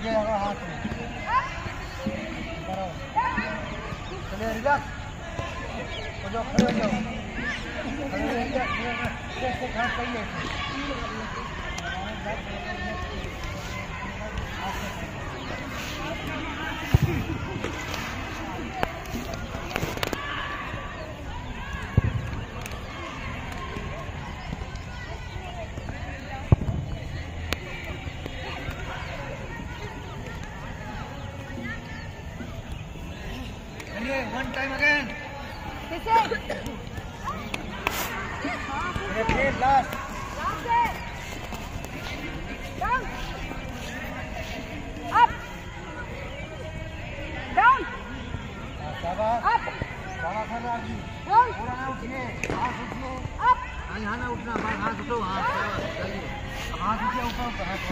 Yeah, I'll have to. Relax चलिए one time again फिर last शाबाश। शाबाश है राज़ी पूरा ना उठिए। हाथ उठिए। हाँ यहाँ ना उठना बस हाथ उठो। हाँ शाबाश चलिए अब हाथ उठिए ऊपर ऊपर हाथ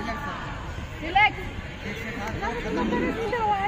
रिलैक्स रिलैक्स